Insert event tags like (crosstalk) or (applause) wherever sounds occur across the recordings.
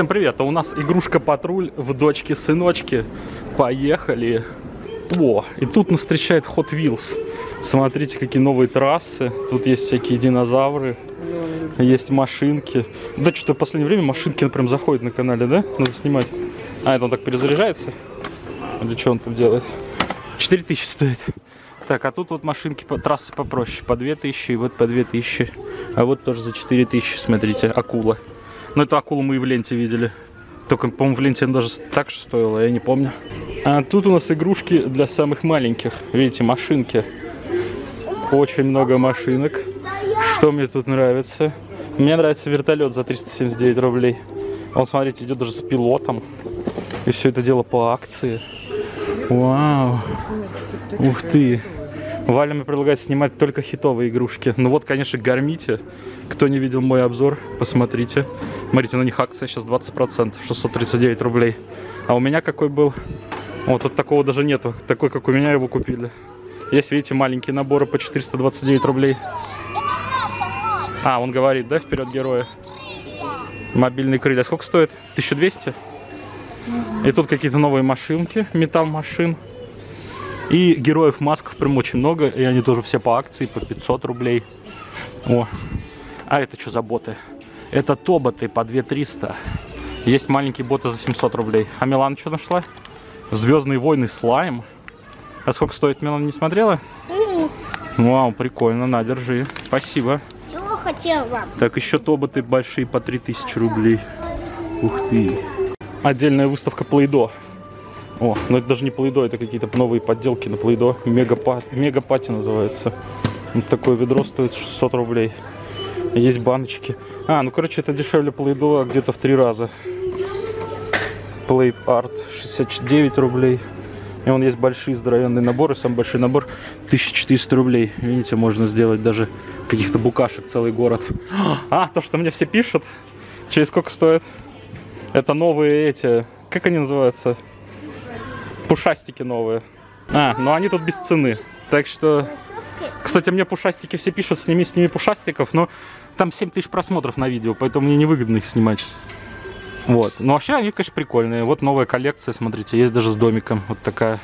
Всем привет! А у нас игрушка-патруль в дочке-сыночке. Поехали! О, и тут нас встречает Hot Wheels. Смотрите, какие новые трассы. Тут есть всякие динозавры. Есть машинки. Да, что-то в последнее время машинки прям заходят на канале, да? Надо снимать. А, это он так перезаряжается? Или что он там делает? 4000 стоит. Так, а тут вот машинки, по, трассы попроще. По 2000 и вот по 2000. А вот тоже за 4000, смотрите, акула. Ну, эту акулу мы и в ленте видели. Только, по-моему, в ленте она даже так же стоила, я не помню. А тут у нас игрушки для самых маленьких. Видите, машинки. Очень много машинок. Что мне тут нравится? Мне нравится вертолет за 379 рублей. Он, смотрите, идет даже с пилотом. И все это дело по акции. Вау. Ух ты. Валя мне предлагает снимать только хитовые игрушки. Ну вот, конечно, гормите. Кто не видел мой обзор, посмотрите. Смотрите, на них акция сейчас 20%, 639 рублей. А у меня какой был? Вот тут такого даже нету. Такой, как у меня, его купили. Есть, видите, маленькие наборы по 429 рублей. А, он говорит, да, вперед героя? Мобильные крылья. Сколько стоит? 1200? И тут какие-то новые машинки, металл машин. И героев масков прям очень много. И они тоже все по акции, по 500 рублей. О. А это что за боты? Это тоботы по 2300. Есть маленькие боты за 700 рублей. А Милан что нашла? Звездные войны слайм. А сколько стоит, Милан, не смотрела? Вау, прикольно, на, держи. Спасибо. Чего хотел вам? Так, еще тоботы большие по 3000 рублей. Ух ты. Отдельная выставка Play-Doh. О, ну это даже не Play-Doh, это какие-то новые подделки на Play-Doh. Mega Party, называется. Вот такое ведро стоит 600 рублей. Есть баночки. А, ну короче, это дешевле Play-Doh где-то в три раза. Play Art 69 рублей. И он есть большие здоровенные наборы. Самый большой набор 1400 рублей. Видите, можно сделать даже каких-то букашек целый город. А, то, что мне все пишут. Через сколько стоит? Это новые эти... Как они называются? Пушастики новые. А, ну они тут без цены. Так что... Кстати, мне пушастики все пишут, сними, сними пушастиков, но там 7 тысяч просмотров на видео, поэтому мне невыгодно их снимать. Вот. Но вообще они, конечно, прикольные. Вот новая коллекция, смотрите, есть даже с домиком. Вот такая.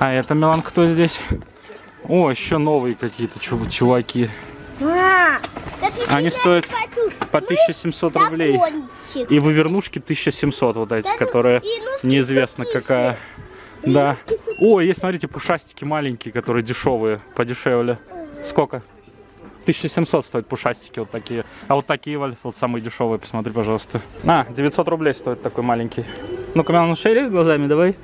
А это, Милан, кто здесь? О, еще новые какие-то чуваки. А, Они стоят по 1700 рублей. И вывернушки 1700 вот эти, которые неизвестно какая. Да. О, есть, смотрите, пушастики маленькие, которые дешевые, подешевле. Сколько? 1700 стоят пушастики вот такие. А вот такие, Валь, вот самые дешевые, посмотри, пожалуйста. А, 900 рублей стоит такой маленький. Ну-ка, Милан, шевелит глазами, давай.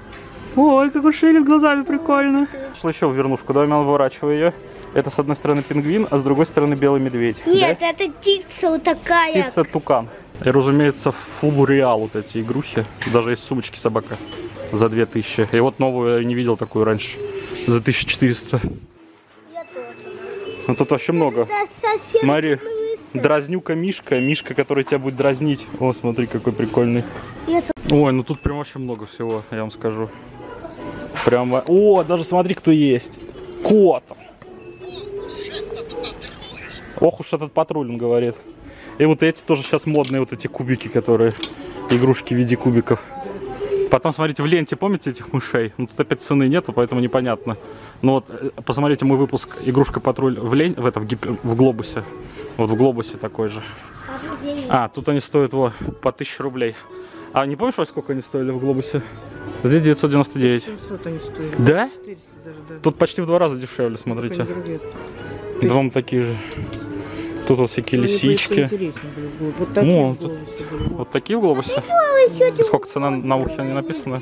Ой, как он шевелит глазами, прикольно. Шла еще в вернушку, давай, Милан, выворачивай ее. Это с одной стороны пингвин, а с другой стороны белый медведь. Нет, да? это птица вот такая. Птица тукан. И, разумеется, фул реал вот эти игрухи. Даже есть сумочки собака за 2000. И вот новую я не видел такую раньше. За 1400. Я тоже. Ну тут вообще много. Лысый. дразнюка Мишка. Мишка, который тебя будет дразнить. О, смотри, какой прикольный. Ой, ну тут прям вообще много всего, я вам скажу. Прям... О, даже смотри, кто есть. Кот. Ох уж этот патруль, он говорит. И вот эти тоже сейчас модные, вот эти кубики, которые... Игрушки в виде кубиков. Потом, смотрите, в ленте, помните этих мышей? Ну, тут опять цены нету, поэтому непонятно. Но вот, э, посмотрите мой выпуск «Игрушка патруль» в, лень... в, этом, в, гип- в глобусе. Вот в глобусе такой же. А, тут они стоят вот по 1000 рублей. А не помнишь, во сколько они стоили в глобусе? Здесь 999. 700 они стоят. Да? 400 даже, да. Тут почти в два раза дешевле, смотрите. Два такие же. Тут вот всякие лисички. поинтереснее были бы. Вот такие Ну, в тут вот такие в глобусе. И сколько цена на ухе не написано?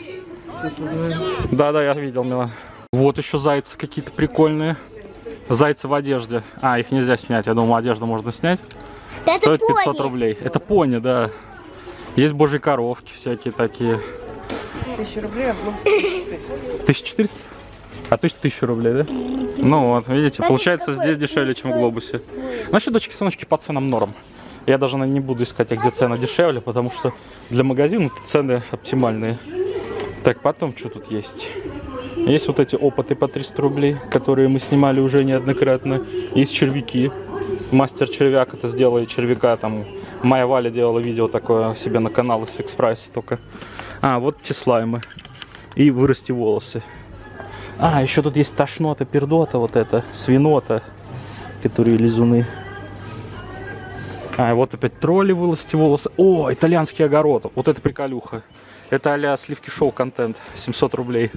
Тут вот, наверное, Да, да, я видел, мила. Вот еще зайцы какие-то прикольные. Зайцы в одежде. А, их нельзя снять. Я думал, одежду можно снять. Это Стоит 500 пони. рублей. Это пони, да. Есть божьи коровки всякие такие. 1000 рублей, а глобус 400. 1400? А ты 1000 рублей, да? Ну вот, видите, Да получается здесь какой здесь дешевле, чем в глобусе. Значит, дочки сыночки по ценам норм. Я даже не буду искать, а где цены дешевле, потому что для магазина цены оптимальные. Так, потом что тут есть? Есть вот эти опыты по 300 рублей, которые мы снимали уже неоднократно. Есть червяки. Мастер червяк это сделал, и червяка там Моя Валя делала видео такое себе на канал из Fix Price только. А, вот те слаймы. И вырасти волосы. А, еще тут есть тошнота, пердота вот это, свинота, которые лизуны. А, вот опять тролли вылазьте волосы. О, итальянский огород. Вот это приколюха. Это а-ля сливки шоу контент. 700 рублей.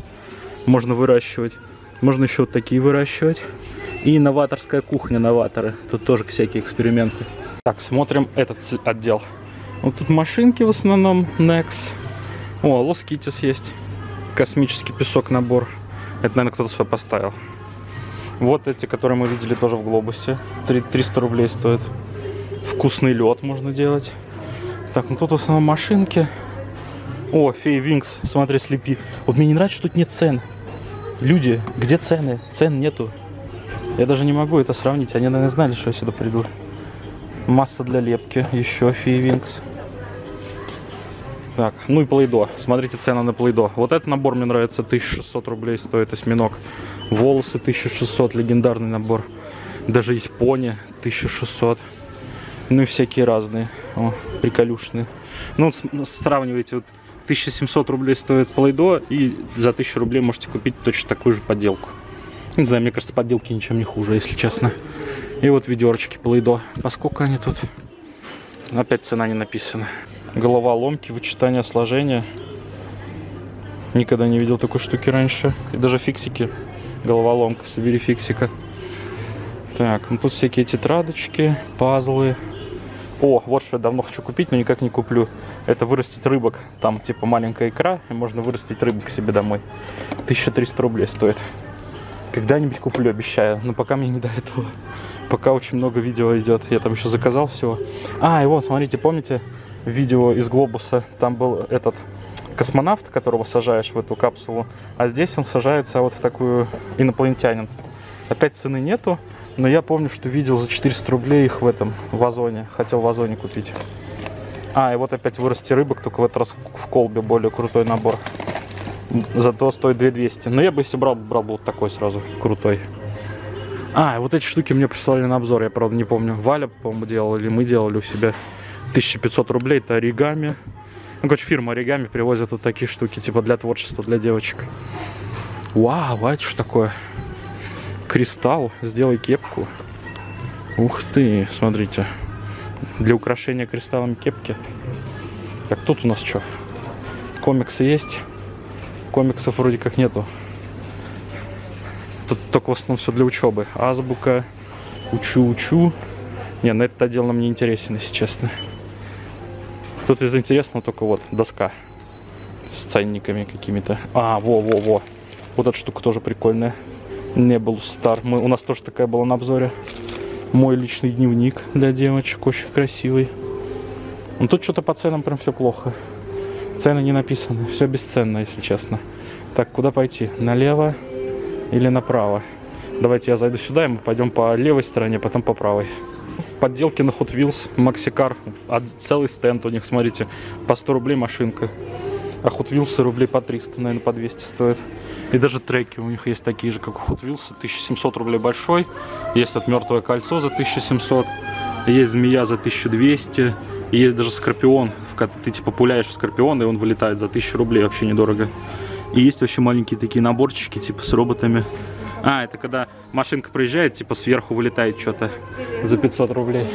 Можно выращивать. Можно еще вот такие выращивать. И новаторская кухня новаторы. Тут тоже всякие эксперименты. Так, смотрим этот отдел. Вот тут машинки в основном. Nex. О, Лос Китис есть. Космический песок набор. Это, наверное, кто-то свой поставил. Вот эти, которые мы видели тоже в глобусе. Три- 300 рублей стоит. Вкусный лед можно делать. Так, ну тут в основном машинки. О, Фей Винкс, смотри, слепит. Вот мне не нравится, что тут нет цен. Люди, где цены? Цен нету. Я даже не могу это сравнить. Они, наверное, знали, что я сюда приду. Масса для лепки. Еще Фей Винкс. Так, ну и плейдо. Смотрите цены на плейдо. Вот этот набор мне нравится. 1600 рублей стоит осьминог. Волосы 1600. Легендарный набор. Даже есть пони 1600. Ну и всякие разные. О, приколюшные. Ну, вот сравнивайте. Вот 1700 рублей стоит плейдо. И за 1000 рублей можете купить точно такую же подделку. Не знаю, мне кажется, подделки ничем не хуже, если честно. И вот ведерочки плейдо. Поскольку они тут? Опять цена не написана. Головоломки, вычитание сложения. Никогда не видел такой штуки раньше. И даже фиксики. Головоломка, собери фиксика. Так, ну тут всякие тетрадочки, пазлы. О, вот что я давно хочу купить, но никак не куплю. Это вырастить рыбок. Там типа маленькая икра, и можно вырастить рыбок себе домой. 1300 рублей стоит. Когда-нибудь куплю, обещаю. Но пока мне не до этого. Пока очень много видео идет. Я там еще заказал всего. А, и вот, смотрите, помните видео из Глобуса? Там был этот космонавт, которого сажаешь в эту капсулу. А здесь он сажается вот в такую инопланетянин. Опять цены нету. Но я помню, что видел за 400 рублей их в этом в Озоне. Хотел в Озоне купить. А, и вот опять вырасти рыбок, только в этот раз в колбе более крутой набор. Зато стоит 2200. Но я бы если брал, брал бы вот такой сразу, крутой. А, и вот эти штуки мне прислали на обзор, я правда не помню. Валя, по-моему, делала, или мы делали у себя. 1500 рублей, это оригами. Ну, короче, фирма оригами привозит вот такие штуки, типа для творчества, для девочек. Вау, а это что такое? Кристалл, сделай кепку. Ух ты, смотрите. Для украшения кристаллами кепки. Так, тут у нас что? Комиксы есть? Комиксов вроде как нету. Тут только в основном все для учебы. Азбука, учу-учу. Не, на этот отдел нам не интересен, если честно. Тут из интересного только вот доска с ценниками какими-то. А, во-во-во. Вот эта штука тоже прикольная. Не был стар. Мы, у нас тоже такая была на обзоре. Мой личный дневник для девочек. Очень красивый. Ну тут что-то по ценам прям все плохо. Цены не написаны. Все бесценно, если честно. Так, куда пойти? Налево или направо? Давайте я зайду сюда, и мы пойдем по левой стороне, потом по правой. Подделки на Hot Wheels, Maxikar, а целый стенд у них, смотрите, по 100 рублей машинка. А Hot Wheels рублей по 300, наверное, по 200 стоит. И даже треки у них есть такие же, как у Hot Wheels, 1700 рублей большой. Есть вот мертвое кольцо за 1700, есть змея за 1200, и есть даже скорпион, в ты типа пуляешь в скорпиона, и он вылетает за 1000 рублей, вообще недорого. И есть вообще маленькие такие наборчики, типа с роботами. А, это когда машинка проезжает, типа сверху вылетает что-то за 500 рублей.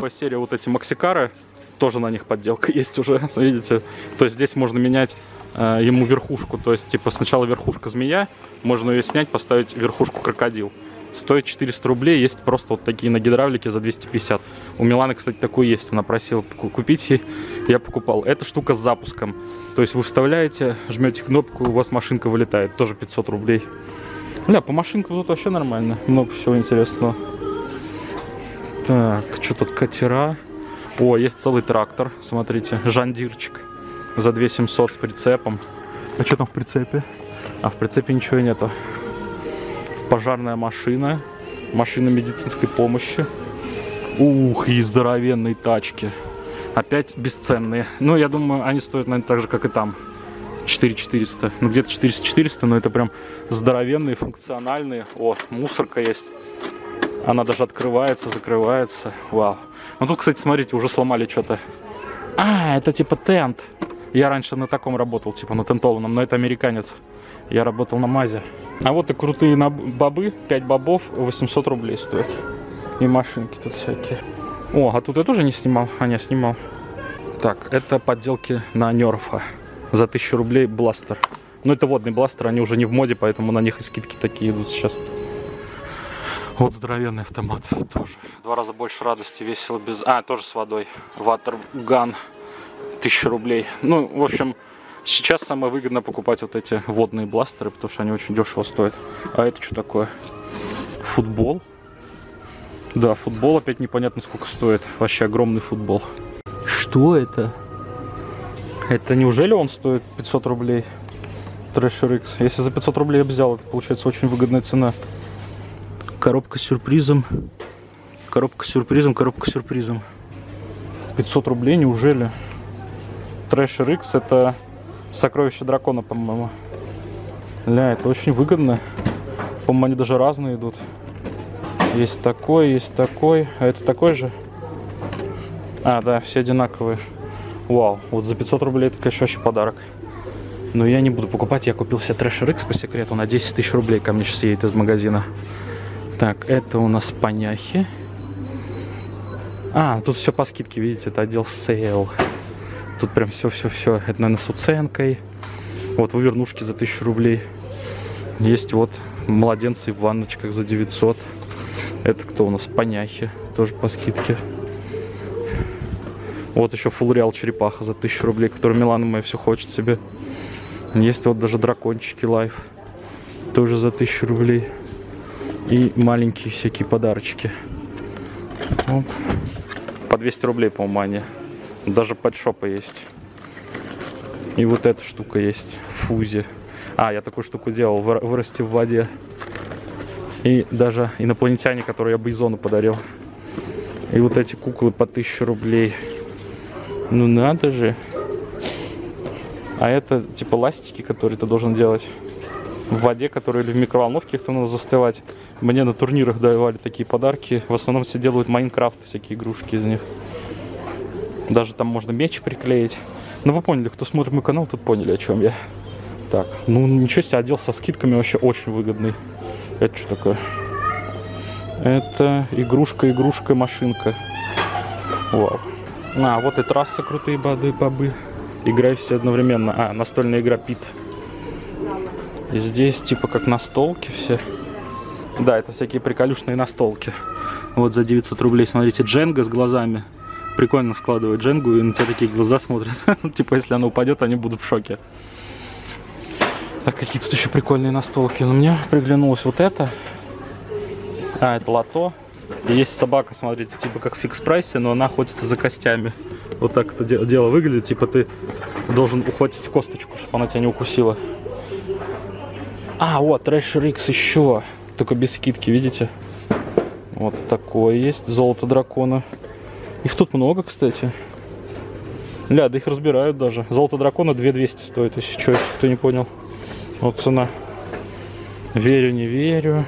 По серии вот эти Максикары, тоже на них подделка (laughs) есть уже, видите. То есть здесь можно менять э, ему верхушку. То есть, типа, сначала верхушка змея, можно ее снять, поставить верхушку крокодил. Стоит 400 рублей, есть просто вот такие на гидравлике за 250. У Миланы, кстати, такой есть, она просила ку- купить, и я покупал. Эта штука с запуском. То есть вы вставляете, жмете кнопку, у вас машинка вылетает, тоже 500 рублей. Бля, по машинкам тут вообще нормально, много всего интересного. Так, что тут катера? О, есть целый трактор, смотрите, жандирчик за 2700 с прицепом. А что там в прицепе? А в прицепе ничего нету. Пожарная машина, машина медицинской помощи. Ух, и здоровенные тачки. Опять бесценные. Ну, я думаю, они стоят, наверное, так же, как и там. 4400. Ну, где-то 400-400, но это прям здоровенные, функциональные. О, мусорка есть. Она даже открывается, закрывается. Вау. Ну тут, кстати, смотрите, уже сломали что-то. А, это типа тент. Я раньше на таком работал, типа на тентованном, но это американец. Я работал на МАЗе. А вот и крутые бобы. 5 бобов 800 рублей стоят. И машинки тут всякие. О, а тут я тоже не снимал? А, не, снимал. Так, это подделки на Нерфа. За 1000 рублей бластер. Ну, это водный бластер, они уже не в моде, поэтому на них и скидки такие идут сейчас. Вот здоровенный автомат тоже. Два раза больше радости, весело без... А, тоже с водой. Ватерган. 1000 рублей. Ну, в общем, сейчас самое выгодно покупать вот эти водные бластеры, потому что они очень дешево стоят. А это что такое? Футбол? Да, футбол опять непонятно сколько стоит. Вообще огромный футбол. Что это? Это неужели он стоит 500 рублей? Thrasher X. Если за 500 рублей я взял, это получается очень выгодная цена. Коробка с сюрпризом. Коробка с сюрпризом, коробка с сюрпризом. 500 рублей, неужели? Thrasher X это сокровище дракона, по-моему. Ля, это очень выгодно. По-моему, они даже разные идут. Есть такой, есть такой. А это такой же? А, да, все одинаковые. Вау, вот за 500 рублей это, конечно, вообще подарок. Но я не буду покупать, я купил себе Thrasher X по секрету на 10 тысяч рублей. Ко мне сейчас едет из магазина. Так, это у нас паняхи. А, тут все по скидке, видите, это отдел sale. Тут прям все-все-все. Это, наверное, с уценкой. Вот вывернушки за 1000 рублей. Есть вот младенцы в ванночках за 900. Это кто у нас? Паняхи. Тоже по скидке. Вот еще Real черепаха за 1000 рублей, которую Милана моя все хочет себе. Есть вот даже дракончики лайф. Тоже за 1000 рублей. И маленькие всякие подарочки. Оп. По 200 рублей, по-моему, они. Даже подшопы есть. И вот эта штука есть. Фузи. А, я такую штуку делал. выра- Вырасти в воде. И даже инопланетяне, которые я Бейзону подарил. И вот эти куклы по 1000 рублей. Ну надо же. А это типа ластики, которые ты должен делать в воде, которые или в микроволновке их надо застывать. Мне на турнирах давали такие подарки. В основном все делают Майнкрафт, всякие игрушки из них. Даже там можно меч приклеить. Ну вы поняли, кто смотрит мой канал, тут поняли, о чем я. Так, ну ничего себе, отдел со скидками вообще очень выгодный. Это что такое? Это игрушка, игрушка, машинка. Вау. А, вот и трассы крутые бады, бобы. Играй все одновременно. А, настольная игра Пит. И здесь типа как настолки все. Да, это всякие приколюшные настолки. Вот за 900 рублей, смотрите, Дженга с глазами. Прикольно складывать Дженгу, и на тебя такие глаза смотрят. (laughs) типа, если она упадет, они будут в шоке. Так, какие тут еще прикольные настолки. Но мне приглянулось вот это. А, это лото. Есть собака, смотрите, типа как в фикс прайсе, но она охотится за костями. Вот так это де- дело выглядит. Типа ты должен ухватить косточку, чтобы она тебя не укусила. А, вот, Thrasher X еще. Только без скидки, видите? Вот такое есть. Золото дракона. Их тут много, кстати. Ля, да их разбирают даже. Золото дракона 2200 стоит, если что, если кто не понял. Вот цена. Верю, не верю.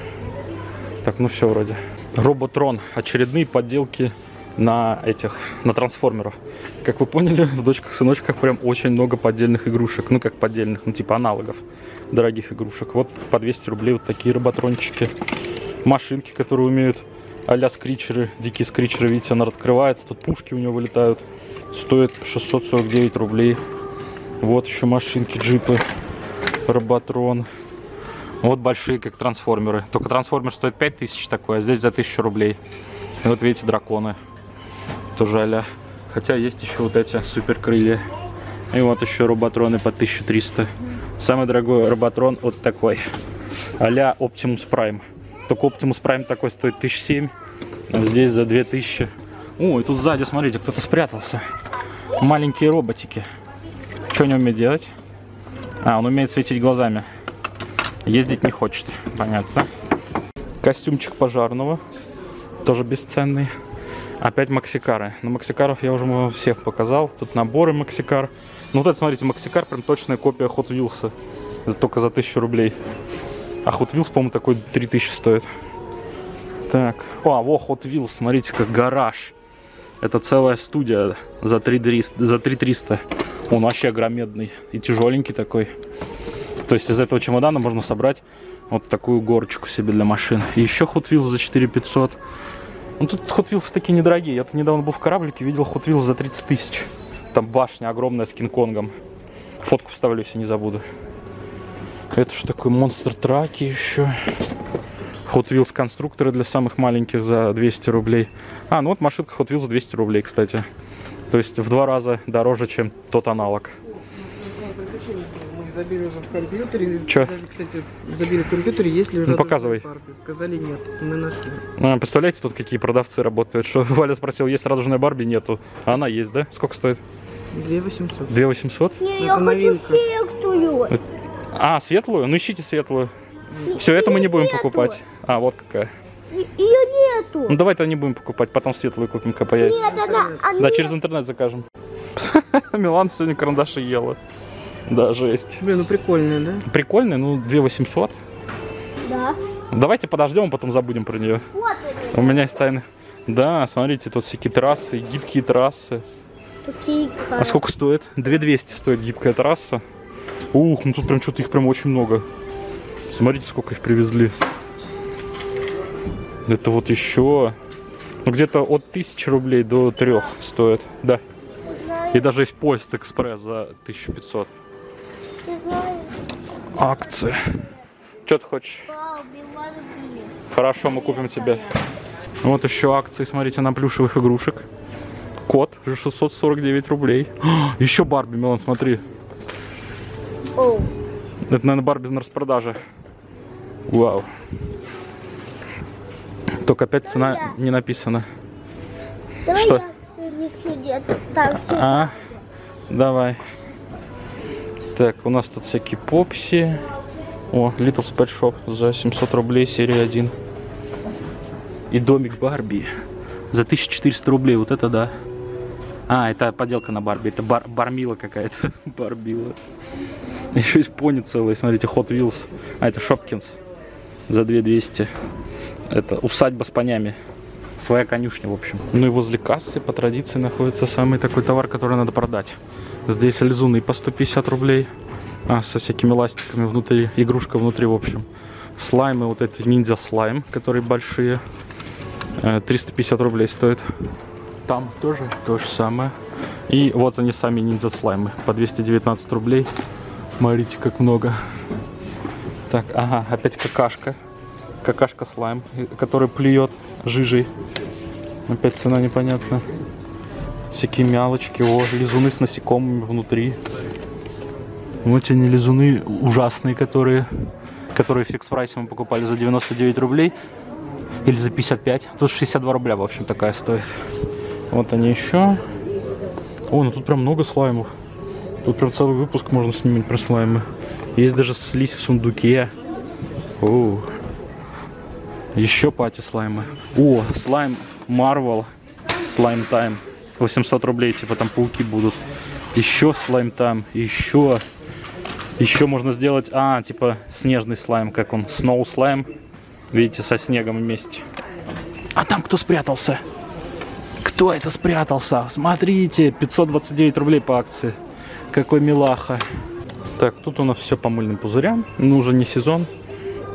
Так, ну все вроде. Роботрон. Очередные подделки на этих, на трансформеров. Как вы поняли, в дочках-сыночках прям очень много поддельных игрушек. Ну, как поддельных, ну, типа аналогов дорогих игрушек. Вот по 200 рублей вот такие роботрончики. Машинки, которые умеют а-ля скричеры, дикие скричеры, видите, она открывается, тут пушки у него вылетают. Стоит 649 рублей. Вот еще машинки, джипы, роботрон. Вот большие, как трансформеры. Только трансформер стоит 5000 такой, а здесь за 1000 рублей. И вот видите, драконы. Тоже а Хотя есть еще вот эти супер крылья. И вот еще роботроны по 1300. Самый дорогой роботрон вот такой. а-ля Optimus Prime. Только Optimus Prime такой стоит 1007. А здесь за 2000. О, и тут сзади, смотрите, кто-то спрятался. Маленькие роботики. Что они умеют делать? А, он умеет светить глазами. Ездить не хочет. Понятно. Костюмчик пожарного. Тоже бесценный. Опять Максикары. Но Максикаров я уже вам всех показал. Тут наборы Максикар. Ну вот это, смотрите, Максикар прям точная копия Hot Wheels. Только за 1000 рублей. А Hot Wheels, по-моему, такой 3000 стоит. Так. О, во, Hot Wheels, смотрите, как гараж. Это целая студия за 3300. За 3300. Он вообще огромедный и тяжеленький такой. То есть из этого чемодана можно собрать вот такую горочку себе для машин. И еще Hot Wheels за 4500. Ну тут Hot Wheels такие недорогие. Я тут недавно был в кораблике, видел Hot Wheels за 30 тысяч. Там башня огромная с Кинг-Конгом. Фотку вставлю, если не забуду. Это что такое? Монстр траки еще. Hot Wheels конструкторы для самых маленьких за 200 рублей. А, ну вот машинка Hot Wheels за 200 рублей, кстати. То есть в два раза дороже, чем тот аналог. Забили уже в компьютере. Даже, кстати, забили в компьютере, есть ли Ну, радужная показывай. Барби. Сказали нет, мы нашли. А, представляете, тут какие продавцы работают, что (laughs) Валя спросил, есть радужная Барби? Нету. А она есть, да? Сколько стоит? 2 800. 2 800? Не, Это я хочу светлую. А, светлую? Ну ищите светлую. Все, это мы не будем Нету. покупать. А, вот какая. Ее нету. Ну давай-то не будем покупать, потом светлую купим, когда появится. Нет, она, она Да, через интернет закажем. (laughs) Милан сегодня карандаши ела. (laughs) Да, жесть. Блин, ну прикольная, да? Прикольный, ну 2 800. Да. Давайте подождем, потом забудем про нее. Вот У они. меня есть тайны. Да, смотрите, тут всякие трассы, гибкие трассы. Такие А сколько стоит? 2200 стоит гибкая трасса. Ух, ну тут прям что-то их прям очень много. Смотрите, сколько их привезли. Это вот еще... Ну, где-то от 1000 рублей до 3 стоит. Да. И даже есть поезд экспресс за 1500. Акции. Что ты хочешь? Хорошо, мы купим тебе. Вот еще акции, смотрите, на плюшевых игрушек. Кот за 649 рублей. (gasps) Еще Барби, Милан, смотри. Оу. Это, наверное, Барби на распродаже. Вау. Только опять цена не написана. Давай Что? я ставь. А, давай. Так, у нас тут всякие попси. О, Little Pet Shop за 700 рублей, серия 1. И домик Барби за 1400 рублей, вот это да. А, это поделка на Барби, это бар Бармила какая-то. (laughs) Барбила. Еще есть пони целые, смотрите, Hot Wheels. А, это Шопкинс за 2200. Это усадьба с понями. Своя конюшня, в общем. Ну и возле кассы по традиции находится самый такой товар, который надо продать. Здесь лизуны по 150 рублей. А, со всякими ластиками внутри. Игрушка внутри, в общем. Слаймы, вот эти ниндзя слайм, которые большие. Э, 350 рублей стоит. Там тоже то же самое. И вот они сами ниндзя слаймы. По 219 рублей. Смотрите, как много. Так, ага, опять какашка. Какашка слайм, э, который плюет жижей. Опять цена непонятна. Всякие мялочки. О, лизуны с насекомыми внутри. Вот они лизуны ужасные, которые, которые фикс прайсе мы покупали за 99 рублей. Или за 55. Тут 62 рубля, в общем, такая стоит. Вот они еще. О, ну тут прям много слаймов. Тут прям целый выпуск можно снимать про слаймы. Есть даже слизь в сундуке. О, еще пати слаймы. О, слайм Marvel. Слайм Тайм. 800 рублей, типа там пауки будут. Еще слайм там. Еще. Еще можно сделать, а, типа снежный слайм, как он, сноу слайм. Видите, со снегом вместе. А там кто спрятался? Кто это спрятался? Смотрите, 529 рублей по акции. Какой милаха. Так, тут у нас все по мыльным пузырям. Ну, уже не сезон.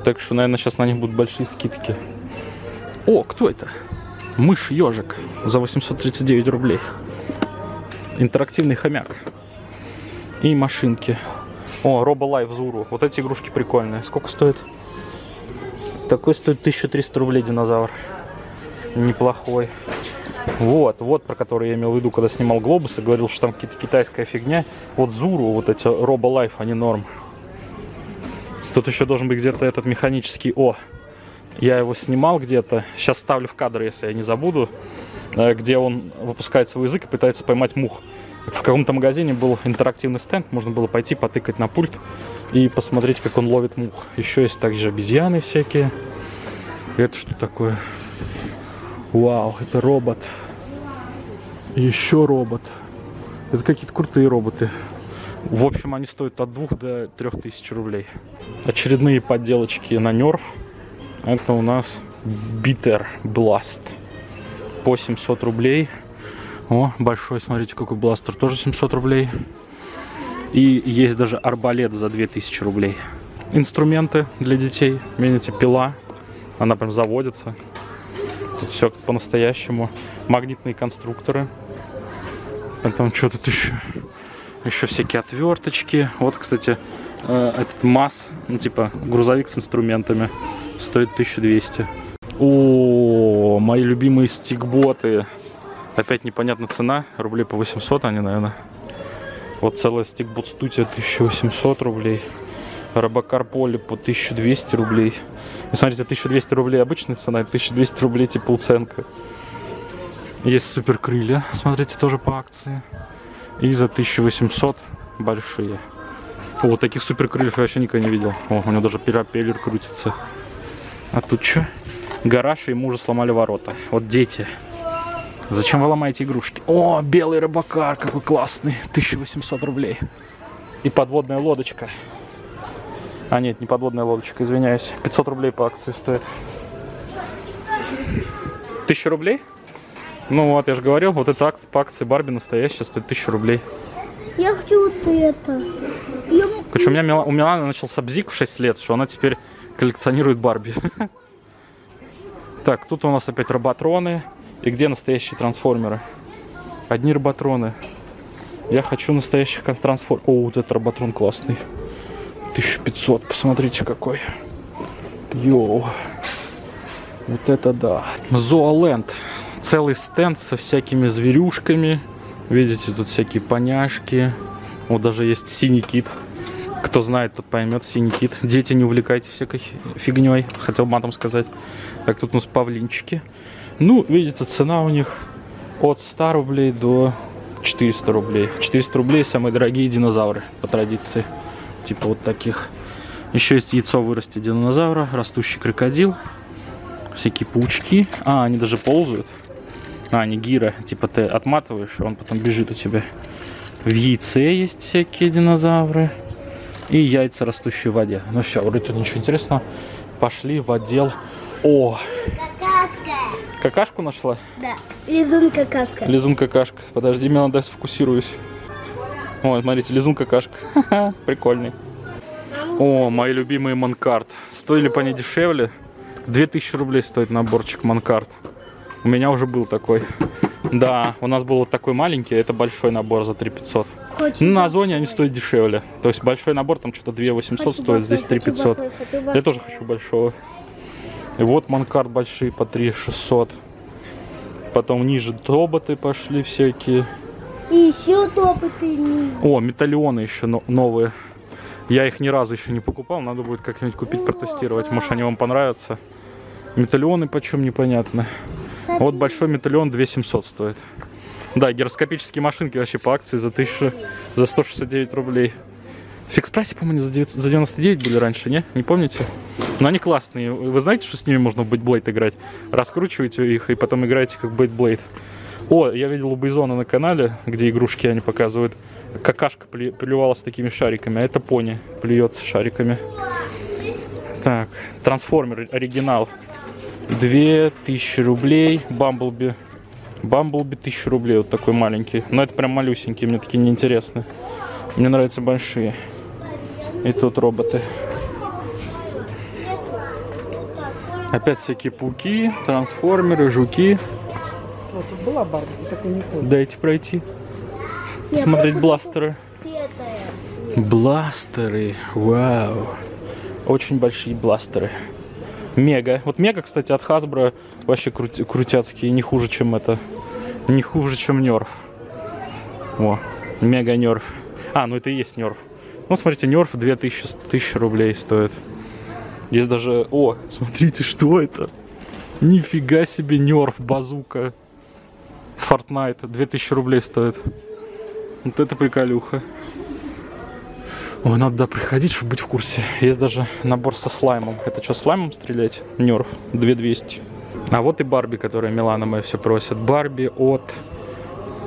Так что, наверное, сейчас на них будут большие скидки. О, кто это? Мышь ежик за 839 рублей. Интерактивный хомяк. И машинки. О, Роболайф Зуру. Вот эти игрушки прикольные. Сколько стоит? Такой стоит 1300 рублей динозавр. Неплохой. Вот, вот про который я имел в виду, когда снимал глобус и говорил, что там какая-то китайская фигня. Вот Зуру, вот эти Роболайф, они норм. Тут еще должен быть где-то этот механический О. Я его снимал где-то. Сейчас ставлю в кадр, если я не забуду. э, Где он выпускает свой язык и пытается поймать мух. В каком-то магазине был интерактивный стенд. Можно было пойти, потыкать на пульт и посмотреть, как он ловит мух. Еще есть также обезьяны всякие. Это что такое? Вау, это робот. Еще робот. Это какие-то крутые роботы. В общем, они стоят от 2 до 3 тысяч рублей. Очередные подделочки на нерв. Это у нас Bitter Blast по 700 рублей. О, большой, смотрите, какой бластер, тоже 700 рублей. И есть даже арбалет за 2000 рублей. Инструменты для детей. Видите, пила. Она прям заводится. Тут все как по-настоящему. Магнитные конструкторы. Потом что тут еще? Еще всякие отверточки. Вот, кстати, э, этот МАЗ, ну типа грузовик с инструментами, стоит 1200. О, мои любимые стикботы. Опять непонятна цена, рублей по 800 они, наверное. Вот целая стикбот студия 1800 рублей. Робокар Поли по 1200 рублей. И смотрите, 1200 рублей обычная цена, и 1200 рублей типа уценка. Есть супер крылья, смотрите, тоже по акции. И за 1800 большие. О, таких супер крыльев я вообще никогда не видел. О, у него даже пропеллер крутится. А тут что? Гараж, и ему уже сломали ворота. Вот дети. Зачем вы ломаете игрушки? О, белый рыбакар, какой классный. 1800 рублей. И подводная лодочка. А нет, не подводная лодочка, извиняюсь. 500 рублей по акции стоит. 1000 рублей? Ну вот, я же говорил, вот эта акция по акции Барби настоящая стоит 1000 рублей. Я хочу вот это. Я... Короче, у меня у Миланы начался бзик в 6 лет, что она теперь коллекционирует Барби. (laughs) Так, тут у нас опять роботроны. И где настоящие трансформеры? Одни роботроны. Я хочу настоящих кон- трансформ... О, вот этот роботрон классный. 1500, посмотрите какой. Йоу. Вот это да. Зооленд. Целый стенд со всякими зверюшками. Видите, тут всякие поняшки. Вот даже есть синий кит. Кто знает, тот поймет. Синий кит. Дети, не увлекайтесь всякой фигней. Хотел матом сказать. Так, тут у нас павлинчики. Ну, видите, цена у них от 100 рублей до 400 рублей. 400 рублей самые дорогие динозавры по традиции. Типа вот таких. Еще есть яйцо вырасти динозавра, растущий крокодил, всякие паучки. А, они даже ползают. А, не гира. Типа ты отматываешь, он потом бежит у тебя. В яйце есть всякие динозавры. И яйца, растущие в воде. Ну все, вроде тут ничего интересного. Пошли в отдел. О, Какашка. какашку нашла? Да. Лизун какашка. Лизун какашка. Подожди, мне надо сфокусируюсь. О, смотрите, лизун какашка. Прикольный. О, мои любимые Монкарт. Стоили по они дешевле. 2000 рублей стоит наборчик Монкарт. У меня уже был такой. Да, у нас был вот такой маленький, это большой набор за 3500. Хочу Ну, на. Озоне они стоят дешевле. То есть большой набор там что-то 2800 Хочу стоит, здесь большой, хочу 3500. большой, хочу Я большой. тоже хочу большого. И вот Монкарт большие по 3600. Потом ниже тоботы пошли всякие. И еще топоты не. О, металлионы еще но- новые. Я их ни разу еще не покупал, надо будет как-нибудь купить, протестировать. Может, они вам понравятся. Металлионы почем непонятно. Вот большой металлион 2700 стоит. Да, гироскопические машинки вообще по акции за 1000, за 169 рублей. Fix Price е, по-моему, за 9 за 99 были раньше, не? Не помните? Но они классные. Вы знаете, что с ними можно в Beyblade играть? Раскручиваете их и потом играете как Beyblade. О, я видел у Бейзона на канале, где игрушки они показывают. Какашка пле- плевалась такими шариками, а это пони плюется шариками. Так, трансформер оригинал. 2000 рублей. Бамблби. Бамблби 1000 рублей, вот такой маленький. Но это прям малюсенький, мне такие неинтересны. Мне нравятся большие. И тут роботы. Опять всякие пауки, трансформеры, жуки. Вот тут была Барби, ты такой не. Дайте пройти. Посмотреть бластеры. Бластеры, вау. Очень большие бластеры. Мега. Вот Мега, кстати, от Hasbro вообще крути- крутяцкие, не хуже, чем это. Не хуже, чем Нерф. О, Мега Нерф. А, ну это и есть Нерф. Ну, смотрите, Нерф 2000 1000 рублей стоит. Есть даже... О, смотрите, что это? Нифига себе Нерф, базука. Fortnite 2000 рублей стоит. Вот это приколюха. Ой, надо да, приходить, чтобы быть в курсе. Есть даже набор со слаймом. Это что, слаймом стрелять? Нерв. 2200. А вот и Барби, которая Милана моя все просит. Барби от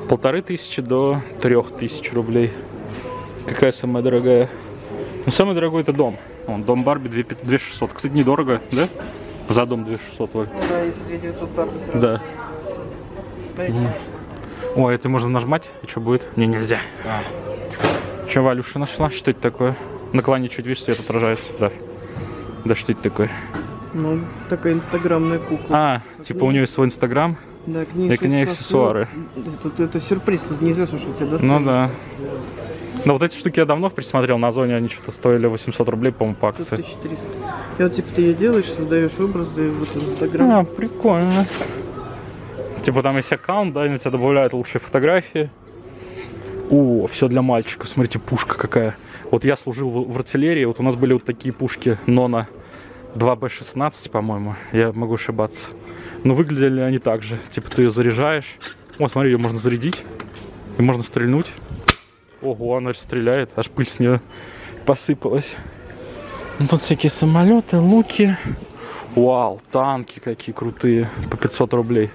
полторы тысячи до трех тысяч рублей. Какая самая дорогая? Ну, самый дорогой это дом. Вон, дом Барби 2600. Кстати, недорого, да? За дом 2600 вольт. Ну да, если 2900 бабки сразу. Да. Ой, это можно нажимать? И что будет? Не, нельзя. Че Валюша нашла? Что это такое? Наклони чуть, видишь, свет отражается. Да. Да что это такое? Ну, такая инстаграмная кукла. А, типа у нее свой инстаграм. Да, к ней и к ней аксессуары. костюмов. Тут это сюрприз, тут неизвестно, что тебе достанется. Ну да. Но вот эти штуки я давно присмотрел на зоне, они что-то стоили 800 рублей, по-моему, по акции. 1300. И вот типа ты ее делаешь, создаешь образы вот инстаграм. А, прикольно. Типа там есть аккаунт, да, и на тебя добавляют лучшие фотографии. О, все для мальчиков. Смотрите, пушка какая. Вот я служил в, в артиллерии, вот у нас были вот такие пушки Нона 2Б16, по-моему. Я могу ошибаться. Но выглядели они так же. Типа ты ее заряжаешь. Вот, смотри, ее можно зарядить. И можно стрельнуть. Ого, она стреляет, аж пыль с нее посыпалась. Ну, тут всякие самолеты, луки. Вау, танки какие крутые. По 500 рублей.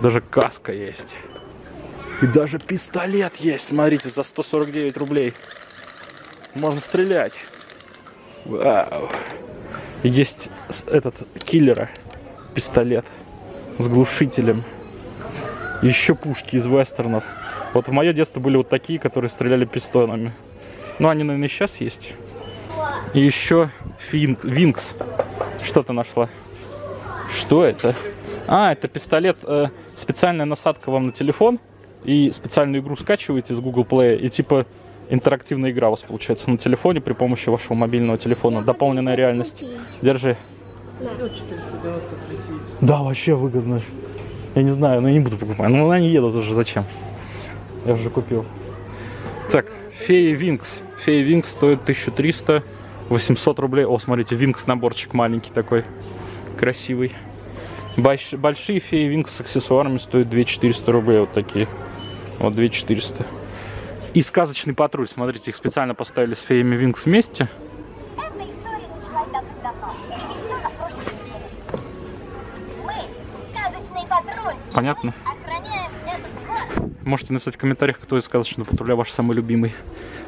Даже каска есть. И даже пистолет есть, смотрите, за 149 рублей. Можно стрелять. Вау. Есть этот киллера пистолет с глушителем. Еще пушки из вестернов. Вот в мое детство были вот такие, которые стреляли пистонами. Ну, они, наверное, сейчас есть. И еще Финк, Винкс. Что ты нашла? Что это? А, это пистолет, э, специальная насадка вам на телефон. И специальную игру скачиваете с Google Play. И типа интерактивная игра у вас получается на телефоне при помощи вашего мобильного телефона. Дополненная реальность. Держи. Ну, 493 сиги. Да, вообще выгодно. Я не знаю, но я не буду покупать. Ну, они едут уже, зачем? Я уже купил. Так, фея Винкс. Фея Винкс стоит 1300, 800 рублей. О, смотрите, Винкс наборчик маленький такой. Красивый. Больш- большие феи Винкс с аксессуарами стоят 2400 рублей. Вот такие. Вот 2400. И сказочный патруль. Смотрите, их специально поставили с феями Винкс вместе. Понятно? Можете написать в комментариях, кто из сказочного патруля ваш самый любимый.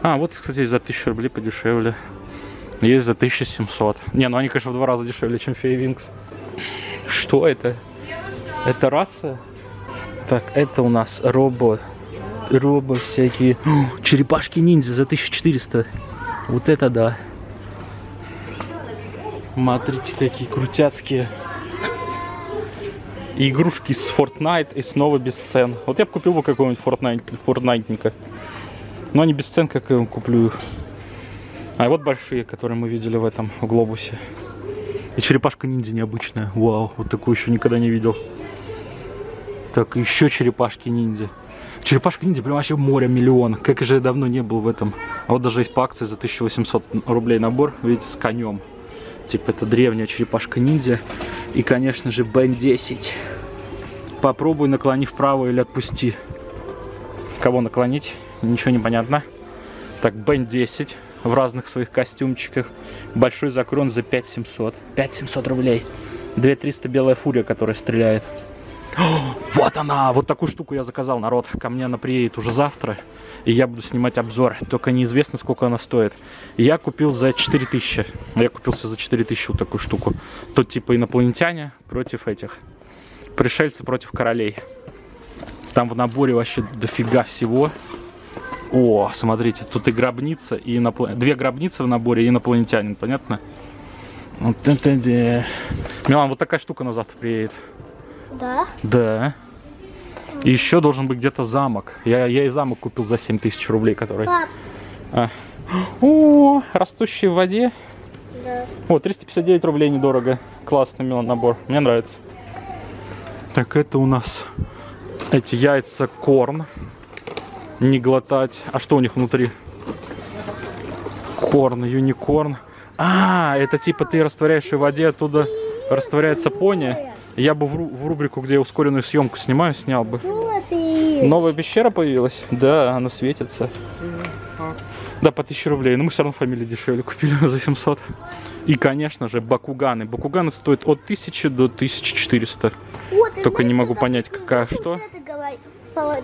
А, вот, кстати, есть за 1000 рублей подешевле. Есть за 1700. Не, ну они, конечно, в два раза дешевле, чем Фея Винкс. Что это? Это рация? Так, это у нас робо. Робо всякие. Черепашки ниндзя за 1400. Вот это да. Смотрите, какие крутяцкие. Игрушки с Fortnite и снова без цен. Вот я бы купил бы какого-нибудь Fortnite, Fortnite Но они без цен, как я куплю их. А вот большие, которые мы видели в этом в глобусе. И черепашка ниндзя необычная. Вау, вот такую еще никогда не видел. Так, еще черепашки ниндзя. Черепашка ниндзя прям вообще море миллион. Как же я давно не был в этом. А вот даже есть по акции за 1800 рублей набор, видите, с конем. Типа это древняя черепашка ниндзя. И, конечно же, Бен 10. Попробуй наклони вправо или отпусти. Кого наклонить? Ничего не понятно. Так, Бен 10 в разных своих костюмчиках. Большой закрон за 5700. 5700 рублей. 2300 белая фурия, которая стреляет. (gasps) Вот она! Вот такую штуку я заказал, народ. Ко мне она приедет уже завтра. И я буду снимать обзор. Только неизвестно, сколько она стоит. Я купил за 4000. Я купился за 4000 вот такую штуку. Тут типа инопланетяне против этих. Пришельцы против королей. Там в наборе вообще дофига всего. О, смотрите, тут и гробница, и инопланетянин. Две гробницы в наборе и инопланетянин, понятно? Милан, вот такая штука на завтра приедет. Да? Да. И еще должен быть где-то замок. Я, я и замок купил за 7 тысяч рублей, который... Пап, А. О, растущий в воде. да. О, 359 рублей недорого. Классный Милан набор. Мне нравится. Так, это у нас эти яйца корн. Не глотать. А что у них внутри? Корн, юникорн. А, это типа ты растворяешь в воде, оттуда растворяется пони. Я бы в, ру- в рубрику, где я ускоренную съемку снимаю, снял бы. Вот и Новая пещера появилась? Да, она светится. Да, по 1000 рублей. Но мы все равно фамилии дешевле купили (laughs) за 700. И, конечно же, бакуганы. Бакуганы стоят от 1000 до 1400. Вот, Только не могу понять, какая что.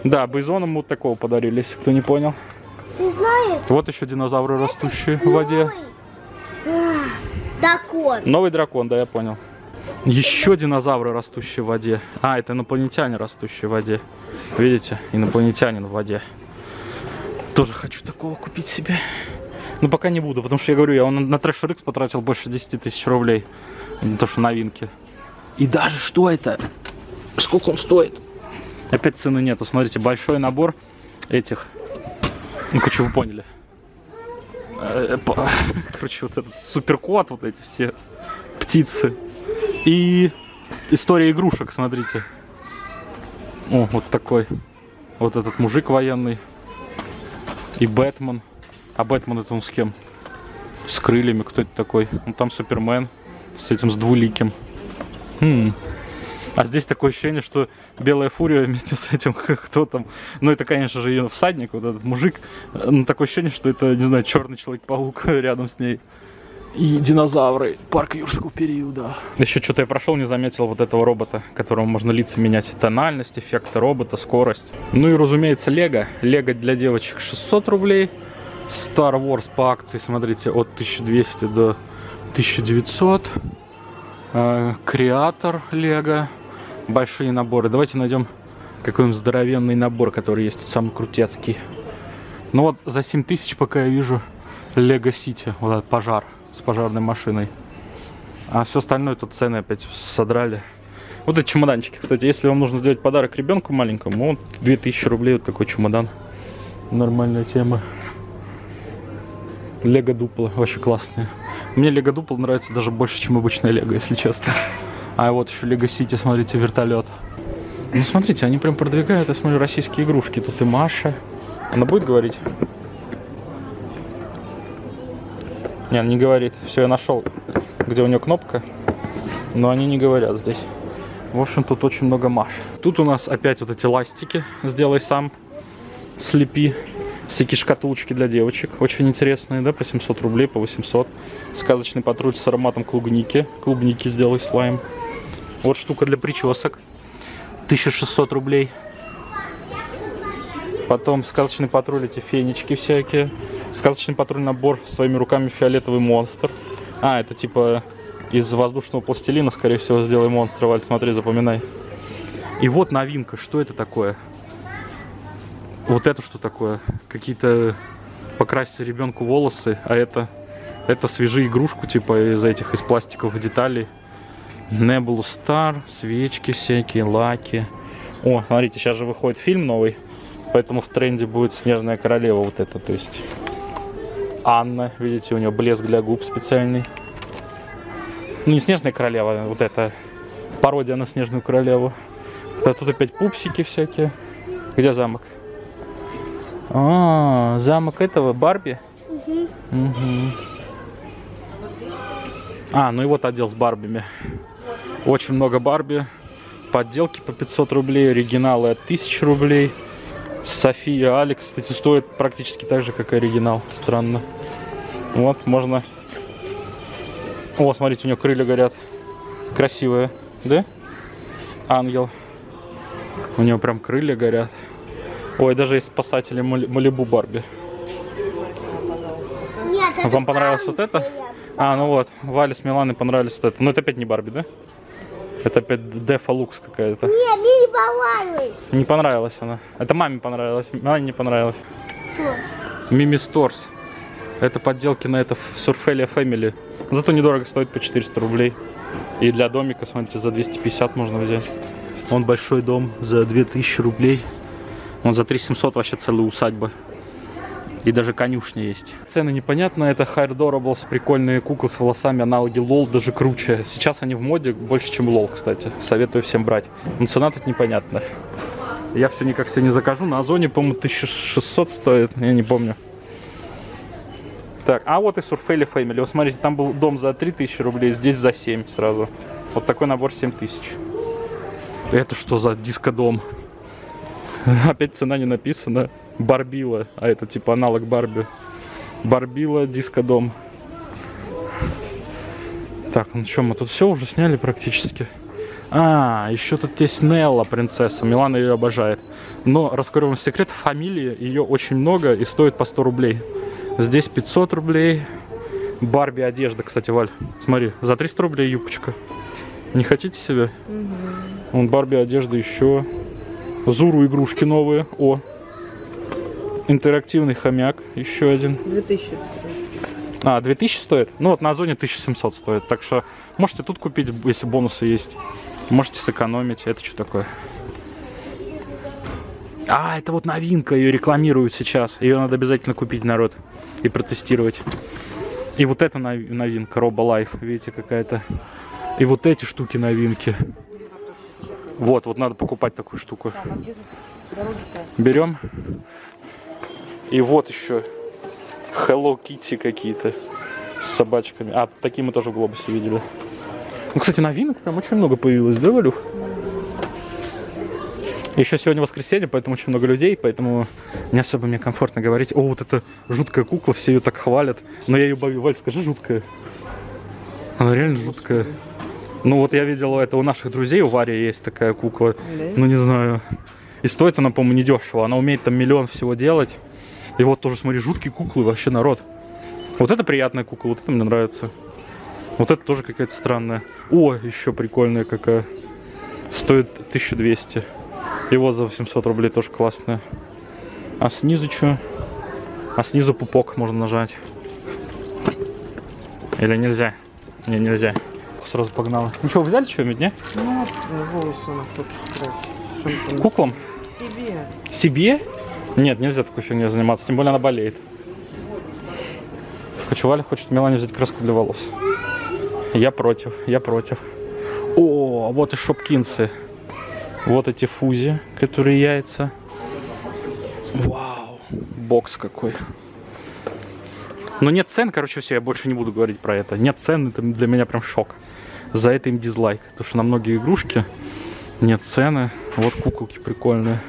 Да, Бейзоном вот такого подарили, если кто не понял. Ты знаешь? Вот еще динозавры растущие в воде. Дракон. Новый дракон, да, я понял. Еще динозавры, растущие в воде. А, это инопланетяне, растущие в воде. Видите? Инопланетянин в воде. Тоже хочу такого купить себе. Но пока не буду, потому что я говорю, я на, на Treasure X потратил больше 10 тысяч рублей. Не то, что новинки. И даже что это? Сколько он стоит? Опять цены нету. Смотрите, большой набор этих. Ну, короче, вы поняли. Э, по- (laughs) Короче, вот этот суперкот, вот эти все птицы. И история игрушек, смотрите. О, вот такой. Вот этот мужик военный. И Бэтмен. А Бэтмен это он с кем? С крыльями, кто это такой? Ну там Супермен с этим, с двуликим. Хм. А здесь такое ощущение, что Белая Фурия вместе с этим, (laughs) кто там, ну это, конечно же, ее всадник, вот этот мужик, но такое ощущение, что это, не знаю, черный Человек-паук (laughs) рядом с ней. И динозавры, парк юрского периода. Еще что-то я прошел, не заметил вот этого робота, которому можно лица менять. Тональность, эффекты робота, скорость. Ну и, разумеется, Лего. Лего для девочек 600 рублей. Star Wars по акции, смотрите, от 1200 до 1900. Э, Креатор Лего. Большие наборы. Давайте найдем какой-нибудь здоровенный набор, который есть тут самый крутецкий. Ну вот за 7000 пока я вижу Лего Сити. Вот этот пожар с пожарной машиной. А все остальное тут цены опять содрали. Вот эти чемоданчики, кстати, если вам нужно сделать подарок ребенку маленькому, вот 2000 рублей вот такой чемодан. Нормальная тема. Лего Дупло, вообще классные. Мне Лего Дупло нравится даже больше, чем обычное Лего, если честно. А вот еще Лего Сити, смотрите, вертолет. Ну, смотрите, они прям продвигают, я смотрю, российские игрушки. Тут и Маша. Она будет говорить? Не, она не говорит. Все, я нашел, где у нее кнопка. Но они не говорят здесь. В общем, тут очень много Маш. Тут у нас опять вот эти ластики. Сделай сам. Слепи. Всякие шкатулочки для девочек. Очень интересные, да? По 700 рублей, по 800. Сказочный патруль с ароматом клубники. Клубники сделай слайм. Вот штука для причесок. 1600 рублей. Потом сказочный патруль, эти фенечки всякие. Сказочный патруль набор своими руками фиолетовый монстр. А, это типа из воздушного пластилина, скорее всего, сделай монстра, Валь, смотри, запоминай. И вот новинка, что это такое? Вот это что такое? Какие-то покрасить ребенку волосы, а это это свежи игрушку, типа из этих, из пластиковых деталей. Nebula Star, свечки всякие, лаки. О, смотрите, сейчас же выходит фильм новый, поэтому в тренде будет Снежная Королева вот это, то есть Анна, видите, у нее блеск для губ специальный. Ну, не Снежная Королева, а вот это пародия на Снежную Королеву. Да, тут опять пупсики всякие. Где замок? А, замок этого Барби? Мгм. А, ну и вот отдел с Барбими. Очень много Барби. Подделки по 500 рублей, оригиналы от 1000 рублей. София Алекс, кстати, стоит практически так же, как и оригинал. Странно. Вот, можно... О, смотрите, у нее крылья горят. Красивая, да? Ангел. У нее прям крылья горят. Ой, даже есть спасатели Мали- Малибу Барби. Нет, Вам понравилось вот это? А, ну вот, Вале с Миланой понравилось вот это. Ну это опять не Барби, да? Это опять Дефа Лукс какая-то. Нет, мне не понравилось. Не понравилась она. Это маме понравилось, Милане не понравилось. Мими Сторс. Это подделки на это в Surfalia Family. Зато недорого стоит по 400 рублей. И для домика, смотрите, за 250 можно взять. Он большой дом за 2000 рублей. Он за 3700 вообще целая усадьба. И даже конюшня есть. Цены непонятно. Это High Durables, прикольные куклы с волосами, аналоги LOL, даже круче. Сейчас они в моде больше, чем LOL, кстати. Советую всем брать. Но цена тут непонятна. Я все никак себе не закажу. На Озоне, по-моему, 1600 стоит. Я не помню. Так, а вот и Surfalia Family. Вот смотрите, там был дом за 3000 рублей, здесь за 7 сразу. Вот такой набор 7000. Это что за дискодом? (laughs) Опять цена не написана. Барбила, а это типа аналог Барби. Барбила, дискодом. Так, ну что, мы тут все уже сняли практически. А, еще тут есть Нелла, принцесса. Милана ее обожает. Но, раскрою вам секрет, фамилии ее очень много и стоит по 100 рублей. Здесь 500 рублей. Барби одежда, кстати, Валь. Смотри, за 300 рублей юбочка. Не хотите себе? Вон Барби одежда еще. Зуру игрушки новые. О. Интерактивный хомяк. Еще один. 2000. А, 2000 стоит? Ну вот на Озоне 1700 стоит. Так что можете тут купить, если бонусы есть. Можете сэкономить. Это что такое? А, это вот новинка, ее рекламируют сейчас. Ее надо обязательно купить, народ, и протестировать. И вот эта нов- новинка, Life, видите, какая-то. И вот эти штуки новинки. Вот, вот надо покупать такую штуку. Берем. И вот еще Hello Kitty какие-то с собачками. А, такие мы тоже в глобусе видели. Ну, кстати, новинок прям очень много появилось, да, Валюх? Еще сегодня воскресенье, поэтому очень много людей, поэтому не особо мне комфортно говорить. О, вот эта жуткая кукла, все ее так хвалят. Но я ее боюсь. Валь, скажи жуткая. Она реально жуткая. Ну вот я видел, это у наших друзей, у Вари есть такая кукла. Ну не знаю. И стоит она, по-моему, недешево. Она умеет там миллион всего делать. И вот тоже, смотри, жуткие куклы, вообще народ. Вот это приятная кукла, вот это мне нравится. Вот это тоже какая-то странная. О, еще прикольная какая. Стоит 1200. И вот за 800 рублей тоже классная. А снизу что? А снизу пупок можно нажать. Или нельзя? Не, нельзя. Сразу погнала. Ну что, взяли что-нибудь, не? Ну, волосы хочет там? Куклам? Себе. Себе? Нет, нельзя такой фигней заниматься, тем более она болеет. Хочу Валя хочет Милане взять краску для волос. Я против, я против. О, вот и шопкинсы. Вот эти фузи, которые яйца. Вау, бокс какой. Но нет цен, короче, все, я больше не буду говорить про это. Нет цен, это для меня прям шок. За это им дизлайк. Потому что на многие игрушки нет цены. Вот куколки прикольные.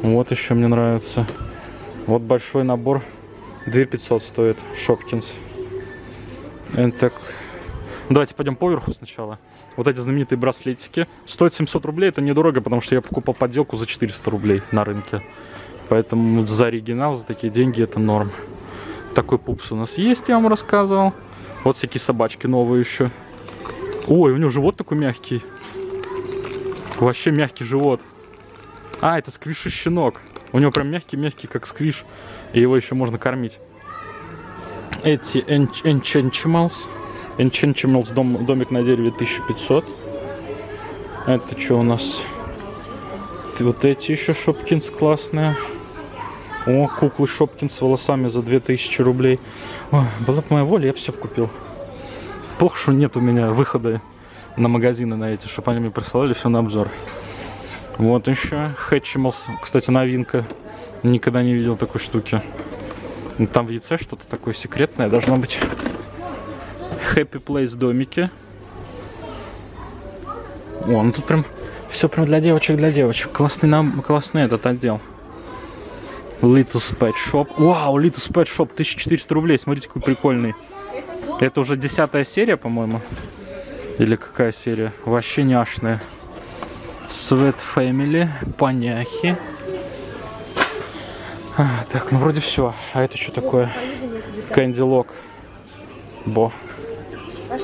Вот еще мне нравится. Вот большой набор. 2500 стоит. Шопкинс. Так. Давайте пойдем поверху сначала. Вот эти знаменитые браслетики. Стоят 700 рублей. Это недорого, потому что я покупал подделку за 400 рублей на рынке. Поэтому за оригинал, за такие деньги это норм. Такой пупс у нас есть, я вам рассказывал. Вот всякие собачки новые еще. Ой, у него живот такой мягкий. Вообще мягкий живот. А, это сквиш и щенок. У него прям мягкий-мягкий, как сквиш. И его еще можно кормить. Эти Ench- Enchantimals. Дом, домик на дереве 1500. Это что у нас? Вот эти еще Шопкинс классные. О, куклы Шопкинс с волосами за 2000 рублей. Ой, была бы моя воля, я бы все купил. Плохо, что нет у меня выхода на магазины на эти, чтобы они мне присылали все на обзор. Вот еще Hatchimals, кстати, новинка. Никогда не видел такой штуки. Там в яйце что-то такое секретное должно быть. Happy Place домики. О, ну тут прям все прям для девочек, для девочек. Классный нам, классный этот отдел. Little's Pet Shop. Вау, Little's Pet Shop, 1400 рублей. Смотрите, какой прикольный. Это уже десятая серия, по-моему. Или какая серия? Вообще няшная. Sweat Family, Поняхи. А, так, ну вроде все. А это что такое? Кэнди Лок. Бо.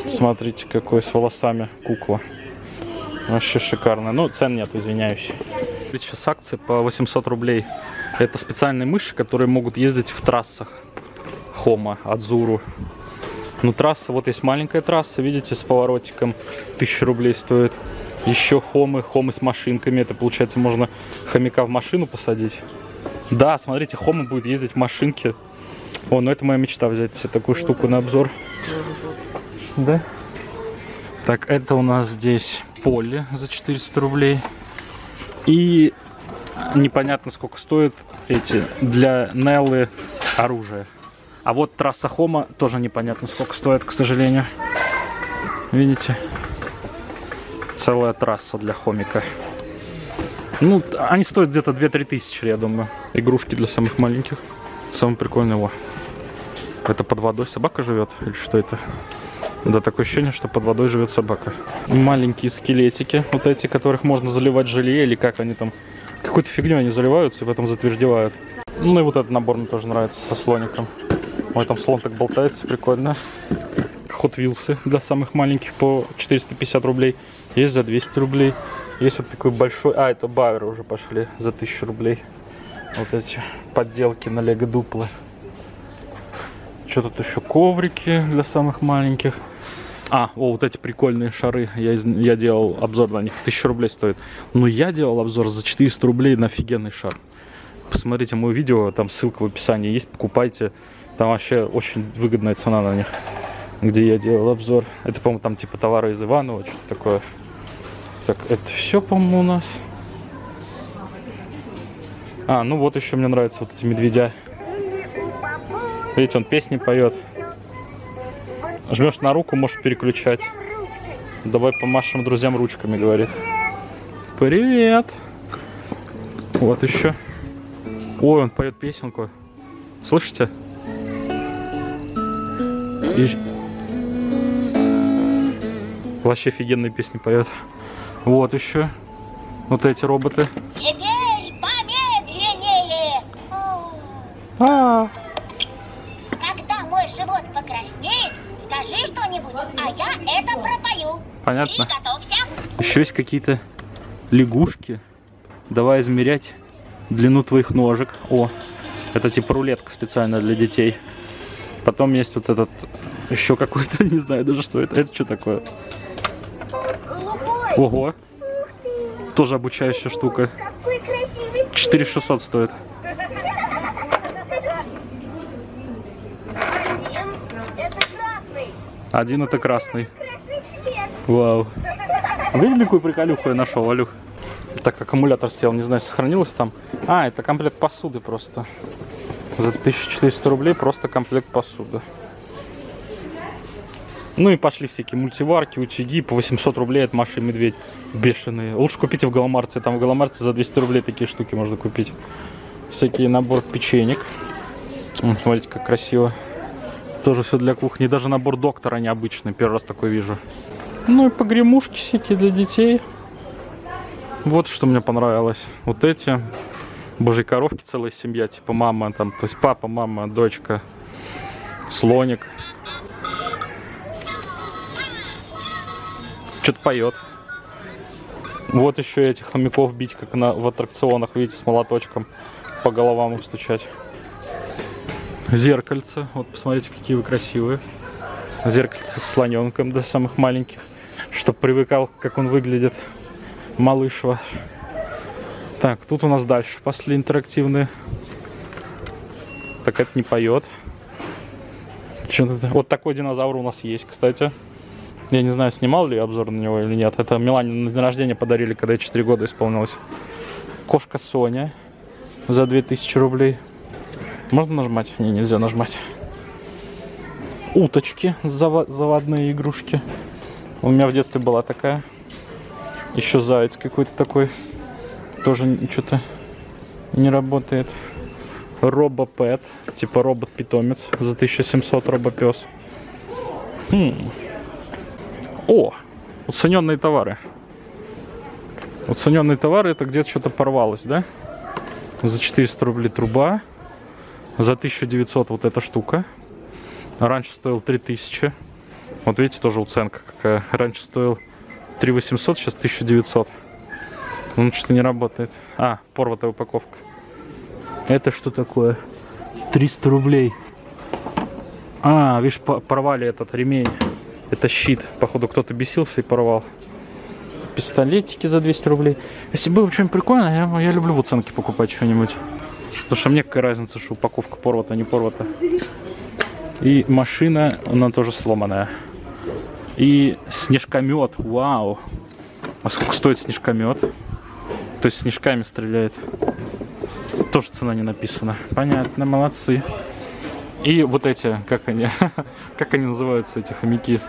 Смотрите, какой с волосами кукла. Вообще шикарно. Ну, цен нет, извиняюсь. Сейчас акции по 800 рублей. Это специальные мыши, которые могут ездить в трассах. Хома, Адзуру. Ну, трасса, вот есть маленькая трасса, видите, с поворотиком. 1000 рублей стоит. Еще хомы, хомы с машинками. Это, получается, можно хомяка в машину посадить. Да, смотрите, хомы будет ездить в машинке. О, ну это моя мечта взять такую штуку на обзор. Да? Так, это у нас здесь поле за 400 рублей. И непонятно сколько стоит эти для Неллы оружие. А вот трасса Хома тоже непонятно сколько стоит, к сожалению. Видите? Целая трасса для хомика. Ну, они стоят где-то 2-3 тысячи, я думаю. Игрушки для самых маленьких. Самое прикольное его. Это под водой собака живет? Или что это? Да, такое ощущение, что под водой живет собака. Маленькие скелетики, вот эти, которых можно заливать желе, или как они там, какой-то фигней они заливаются и потом затвердевают. Ну и вот этот набор мне тоже нравится со слоником. Ой, там слон так болтается, прикольно. Hot Wheels для самых маленьких по 450 рублей. Есть за 200 рублей. Есть вот такой большой... А, это Бауэры уже пошли за 1000 рублей. Вот эти подделки на Лего Дуплы. Что тут еще? Коврики для самых маленьких. А, о, вот эти прикольные шары. Я, из- я делал обзор на них. 1000 рублей стоит. Но я делал обзор за 400 рублей на офигенный шар. Посмотрите мое видео, там ссылка в описании есть, покупайте. Там вообще очень выгодная цена на них. Где я делал обзор. Это, по-моему, там типа товары из Иванова, что-то такое. Так, это все, по-моему, у нас. А, ну вот еще мне нравятся вот эти медведя. Видите, он песни поет. Жмешь на руку, можешь переключать. Давай помашем друзьям ручками, говорит. Привет! Вот еще. Ой, он поет песенку. Слышите? И- Вообще офигенные песни поет. Вот еще. Вот эти роботы. Теперь помедленнее. О, А, Когда понятно. Еще есть какие-то лягушки. Давай измерять длину твоих ножек. О, это типа рулетка специальная для детей. Потом есть вот этот еще какой-то, (laughs) не знаю даже что это. Это что такое? Голубой. Ого. Тоже обучающая штука. Какой красивый 4600 стоит. Один. Это красный. Один это красный. Красный цвет. Вау. Видели, какую приколюху я нашел, Валюх? Так, аккумулятор сел, не знаю, сохранилось там. А, это комплект посуды просто. За 1400 рублей просто комплект посуды. Ну и пошли всякие мультиварки, утюги по 800 рублей от Маши и Медведь. Бешеные. Лучше купите в Галамарте. Там в Галамарте за 200 рублей такие штуки можно купить. Всякие набор печенек. Смотрите, как красиво. Тоже все для кухни. Даже набор доктора необычный. Первый раз такой вижу. Ну и погремушки всякие для детей. Вот что мне понравилось. Вот эти. Божьи коровки целая семья. Типа мама там. То есть папа, мама, дочка. Слоник. Что-то поет. Вот еще этих хомяков бить, как на, в аттракционах, видите, с молоточком по головам их стучать. Зеркальце. Вот посмотрите, какие вы красивые. Зеркальце с слоненком для самых маленьких. Чтоб привыкал, как он выглядит. Малыш ваш. Так, тут у нас дальше пошли интерактивные. Так это не поет. Вот такой динозавр у нас есть, кстати. Я не знаю, снимал ли я обзор на него или нет. Это Милане на день рождения подарили, когда ей 4 года исполнилось. Кошка Соня за 2000 рублей. Можно нажимать? Не, нельзя нажимать. Уточки, зава- заводные игрушки. У меня в детстве была такая. Еще заяц какой-то такой. Тоже что-то не работает. Робопэт, типа робот-питомец за 1700 робопес. Хм. О, уцененные товары. Уцененные товары это где-то что-то порвалось, да? За 400 рублей труба. За 1900 вот эта штука. Раньше стоил 3000. Вот видите, тоже уценка какая. Раньше стоил 3800, сейчас 1900. Он что-то не работает. А, порватая упаковка. Это что такое? 300 рублей. А, видишь, по- порвали этот ремень. Это щит. Походу, кто-то бесился и порвал. Пистолетики за 200 рублей. Если было что-нибудь прикольное, я, я люблю в уценке покупать что-нибудь. Потому что мне какая разница, что упаковка порвата, не порвата. И машина, она тоже сломанная. И снежкомет, вау. А сколько стоит снежкомет? То есть снежками стреляет. Тоже цена не написана. Понятно, молодцы. И вот эти, как они, (laughs) как они называются, эти хомяки?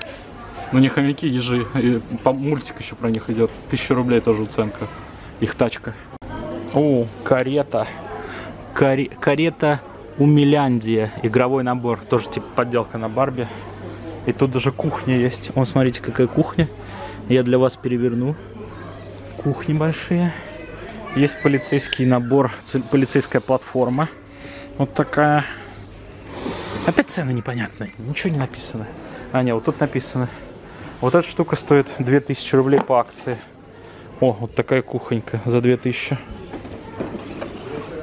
Ну не хомяки, ежи. И по- мультик еще про них идет. Тысяча рублей тоже уценка. Их тачка. О, карета. Каре- карета Умиляндия. Игровой набор. Тоже типа подделка на Барби. И тут даже кухня есть. Вон, смотрите, какая кухня. Я для вас переверну. Кухни большие. Есть полицейский набор, полицейская платформа. Вот такая. Опять цены непонятные, ничего не написано. А, не, вот тут написано. Вот эта штука стоит 2000 рублей по акции. О, вот такая кухонька за 2000.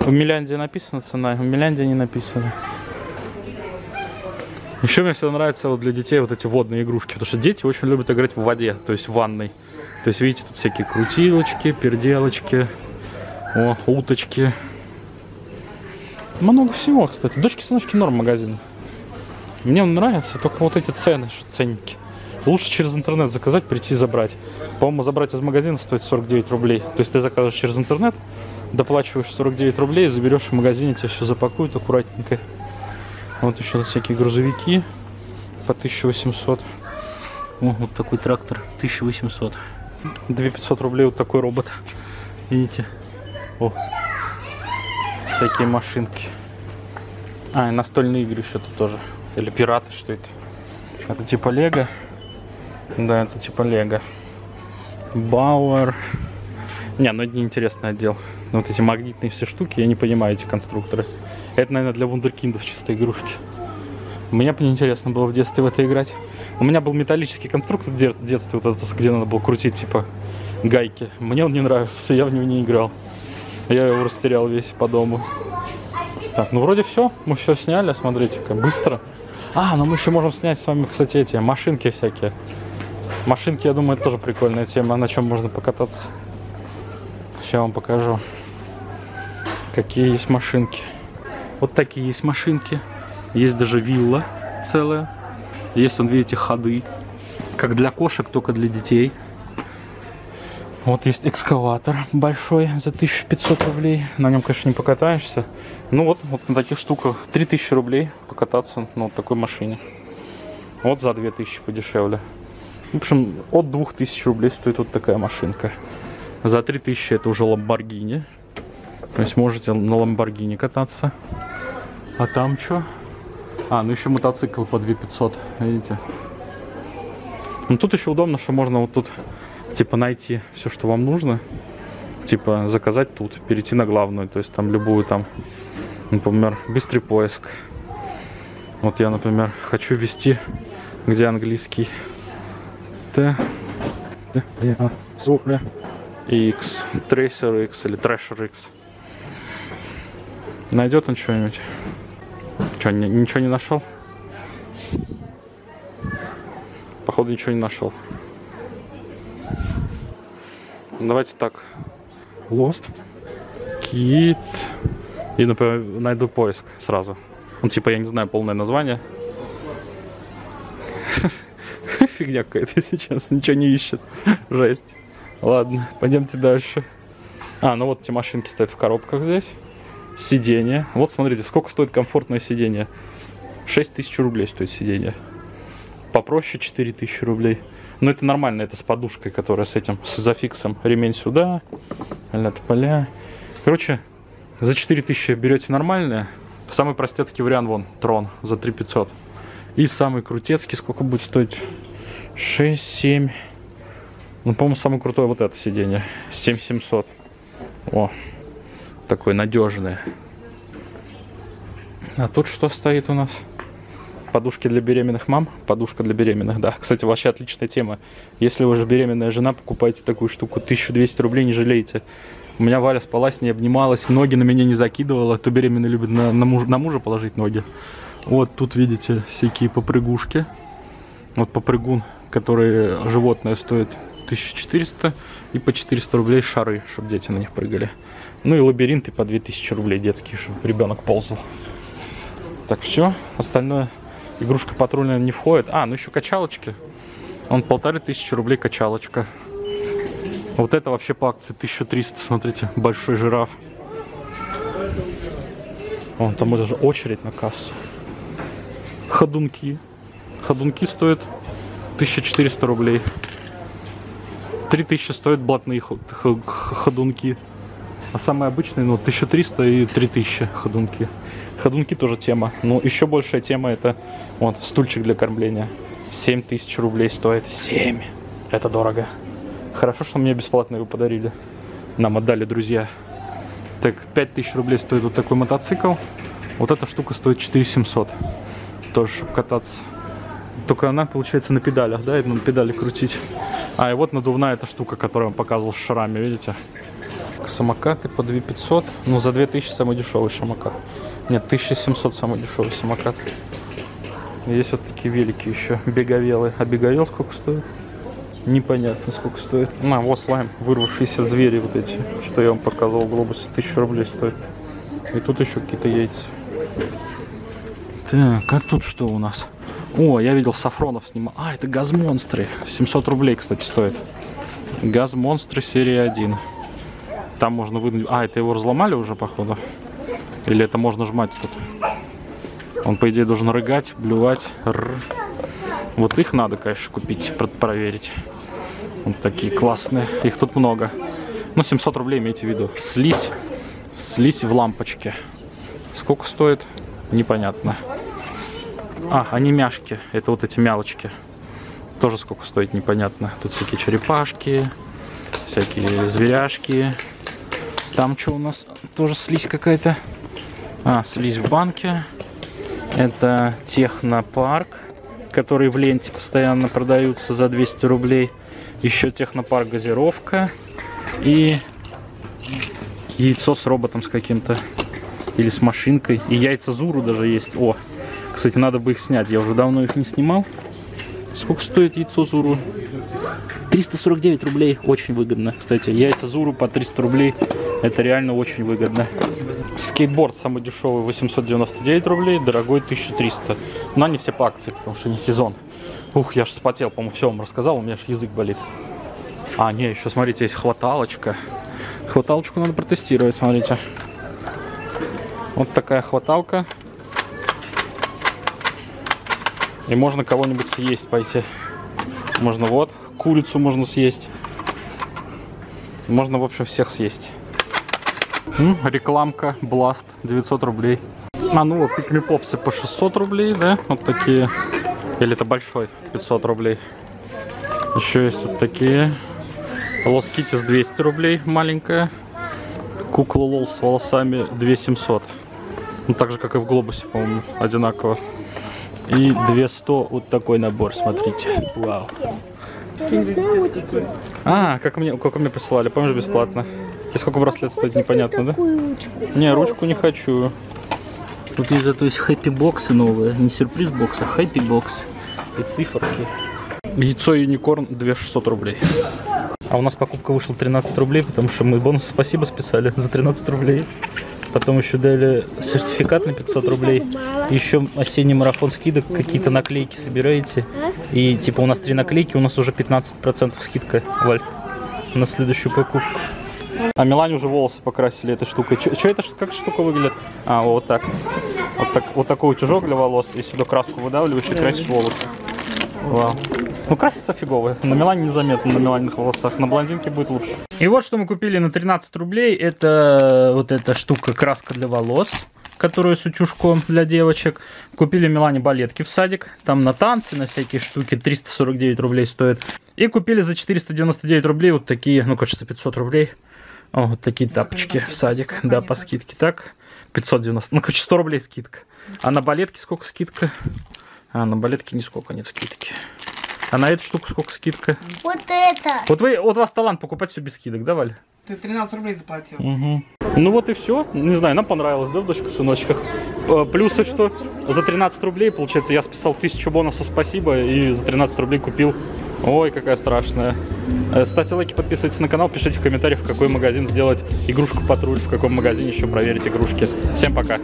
В Миляндии написана цена, в Миляндии не написано. Еще мне всегда нравятся вот для детей вот эти водные игрушки, потому что дети очень любят играть в воде, то есть в ванной. То есть видите, тут всякие крутилочки, перделочки, о, уточки. Много всего, кстати. Дочки-сыночки норм магазин. Мне он нравится, только вот эти цены, что ценники. Лучше через интернет заказать, прийти и забрать. По-моему, забрать из магазина стоит 49 рублей. То есть ты заказываешь через интернет, доплачиваешь 49 рублей, заберешь в магазине, тебе все запакуют аккуратненько. Вот еще всякие грузовики по 1800. О, вот такой трактор, 1800. 2500 рублей вот такой робот. Видите? О, всякие машинки. А, и настольные игры еще тут тоже. Или пираты, что это? Это типа Лего. Да, это типа Лего. Бауэр. Не, ну это неинтересный отдел. Вот эти магнитные все штуки, я не понимаю эти конструкторы. Это, наверное, для вундеркиндов чисто игрушки. Мне бы неинтересно было в детстве в это играть. У меня был металлический конструктор в дет- детстве, вот этот, где надо было крутить, типа, гайки. Мне он не нравился, я в него не играл. Я его растерял весь по дому. Так, ну вроде все. Мы все сняли, смотрите-ка, быстро. А, ну мы еще можем снять с вами, кстати, эти машинки всякие. Машинки, я думаю, это тоже прикольная тема, на чем можно покататься. Сейчас я вам покажу, какие есть машинки. Вот такие есть машинки. Есть даже вилла целая. Есть, вон, видите, ходы. Как для кошек, только для детей. Вот есть экскаватор большой за 1500 рублей. На нем, конечно, не покатаешься. Ну вот, вот на таких штуках 3000 рублей покататься на вот такой машине. Вот за 2000 подешевле. В общем, от 2000 рублей стоит вот такая машинка. За 3000 это уже Ламборгини. То есть можете на Ламборгини кататься. А там что? А, ну еще мотоцикл по 2500, видите? Ну тут еще удобно, что можно вот тут типа найти все, что вам нужно. Типа заказать тут, перейти на главную, то есть там любую там, например, быстрый поиск. Вот я, например, хочу ввести, где английский. Т, Т, А, X, Tracer X или Thrasher X. Найдет он что-нибудь? Что, ничего не нашел? Походу ничего не нашел. Давайте так. Lost. Kit. И, например, найду поиск сразу. Ну, типа, я не знаю полное название. (laughs) Фигня какая-то, честно. Ничего не ищет. Жесть. Ладно, пойдемте дальше. А, ну вот эти машинки стоят в коробках здесь. Сиденье. Вот смотрите, сколько стоит комфортное сиденье. 6 тысяч рублей стоит сиденье. Попроще 4 тысячи рублей. Но это нормально, это с подушкой, которая с этим, с изофиксом. Ремень сюда, а поля. Короче, за 4 тысячи берете нормальное. Самый простецкий вариант, вон, трон за 3 500. И самый крутецкий, сколько будет стоить? 6, 7. Ну, по-моему, самый крутой вот это сиденье. 7 700. О, такое надежное. А тут что стоит у нас? Подушки для беременных мам. Подушка для беременных, да. Кстати, вообще отличная тема. Если вы же беременная жена, покупайте такую штуку. 1200 рублей не жалеете. У меня Валя спала с ней, обнималась, ноги на меня не закидывала. То беременные любят на, на, муж, на мужа положить ноги. Вот тут видите всякие попрыгушки. Вот попрыгун, который животное стоит 1400 и по 400 рублей шары, чтобы дети на них прыгали. Ну и лабиринты по 2000 рублей детские, чтобы ребенок ползал. Так, все. Остальное игрушка патрульная не входит. А, ну еще качалочки. Он полторы тысячи рублей качалочка. Вот это вообще по акции 1300, смотрите, большой жираф. Вон там даже очередь на кассу. Ходунки. Ходунки стоят 1400 рублей. 3000 стоят блатные ходунки. А самые обычные, ну, 1300 и 3000 ходунки. Ходунки тоже тема. Но еще большая тема это вот стульчик для кормления. 7000 рублей стоит. 7. Это дорого. Хорошо, что мне бесплатно его подарили. Нам отдали друзья. Так, 5000 рублей стоит вот такой мотоцикл. Вот эта штука стоит 4700. Тоже, чтобы кататься. Только она, получается, на педалях, да? Это на педали крутить. А, и вот надувная эта штука, которую я вам показывал с шарами, видите? Самокаты по 2500. Ну, за 2000 самый дешевый самокат. Нет, 1700 самый дешевый самокат. Есть вот такие велики еще, беговелы. А беговел сколько стоит? Непонятно, сколько стоит. На, вот слайм, вырвавшиеся звери вот эти, что я вам показывал в глобусе. 1000 рублей стоит. И тут еще какие-то яйца. Так, как тут что у нас? О, я видел Сафронов снимал. А, это газмонстры. 700 рублей, кстати, стоит. Газмонстры серия 1. Там можно вынуть... А, это его разломали уже, походу? Или это можно жмать тут? Он, по идее, должен рыгать, блювать. Р. Вот их надо, конечно, купить, про- проверить. Вот такие классные. Их тут много. Ну, 700 рублей, имейте в виду. Слизь. Слизь в лампочке. Сколько стоит? Непонятно. А, они мяшки. Это вот эти мялочки. Тоже сколько стоит, непонятно. Тут всякие черепашки, всякие зверяшки. Там что у нас? Тоже слизь какая-то. А, слизь в банке. Это технопарк, который в ленте постоянно продаются за 200 рублей. Еще технопарк газировка. И яйцо с роботом с каким-то. Или с машинкой. И яйца Зуру даже есть. О, кстати, надо бы их снять. Я уже давно их не снимал. Сколько стоит яйцо Зуру? 349 рублей. Очень выгодно, кстати. Яйца Зуру по 300 рублей. Это реально очень выгодно. Скейтборд самый дешевый 899 рублей, дорогой 1300. Но они все по акции, потому что не сезон. Ух, я ж вспотел, по-моему, все вам рассказал, у меня аж язык болит. А, не, еще, смотрите, есть хваталочка. Хваталочку надо протестировать, смотрите. Вот такая хваталка. И можно кого-нибудь съесть пойти. Можно вот, курицу можно съесть. Можно, в общем, всех съесть. М, рекламка Blast 900 рублей. А ну попсы по 600 рублей, да? Вот такие. Или это большой 500 рублей. Еще есть вот такие. Лос Китис 200 рублей, маленькая. Кукла Лол с волосами 2700. Ну так же, как и в Глобусе, по-моему, одинаково. И 200 вот такой набор, смотрите. Вау. А, как мне, как мне присылали, помнишь, бесплатно. И сколько браслет стоит, непонятно, да? Не, ручку не хочу. Тут есть зато есть хэппи-боксы новые. Не сюрприз-бокс, а хэппи-бокс. И циферки. Яйцо юникорн 2600 рублей. А у нас покупка вышла 13 рублей, потому что мы бонус спасибо списали за 13 рублей. Потом еще дали сертификат на 500 рублей. Еще осенний марафон скидок, какие-то наклейки собираете. И типа у нас три наклейки, у нас уже 15% скидка, Валь, на следующую покупку. А Милане уже волосы покрасили этой штукой. Что это, как штука выглядит? А, вот так. Вот, так, вот такой утюжок для волос, и сюда краску выдавливаешь и красишь волосы. Вау. Ну, красится фигово. На Милане незаметно, на Миланиных волосах. На блондинке будет лучше. И вот что мы купили на 13 рублей. Это вот эта штука, краска для волос которую с утюжком для девочек. Купили Милане балетки в садик. Там на танцы, на всякие штуки 349 рублей стоит. И купили за 499 рублей вот такие, ну, кажется, 500 рублей. О, вот такие тапочки в садик. Да, по скидке. Так, 590. Ну, короче, 100 рублей скидка. А на балетки сколько скидка? А, на балетки нисколько нет скидки. А на эту штуку сколько скидка? Вот это. Вот вы, вот у вас талант покупать все без скидок, да, Валя? Ты 13 рублей заплатил. Угу. Ну вот и все. Не знаю, нам понравилось, да, в дочках сыночках. Э, Плюсы, что за 13 рублей, получается, я списал 1000 бонусов, спасибо, и за 13 рублей купил. Ой, какая страшная. Э, Ставьте лайки, подписывайтесь на канал, пишите в комментариях, в какой магазин сделать игрушку патруль, в каком магазине еще проверить игрушки. Всем пока.